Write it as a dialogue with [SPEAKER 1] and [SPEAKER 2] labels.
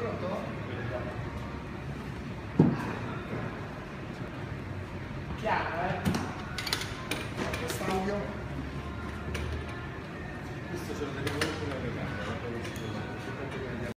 [SPEAKER 1] pronto? Chiaro, eh? Quest'audio?
[SPEAKER 2] Questo ce lo devo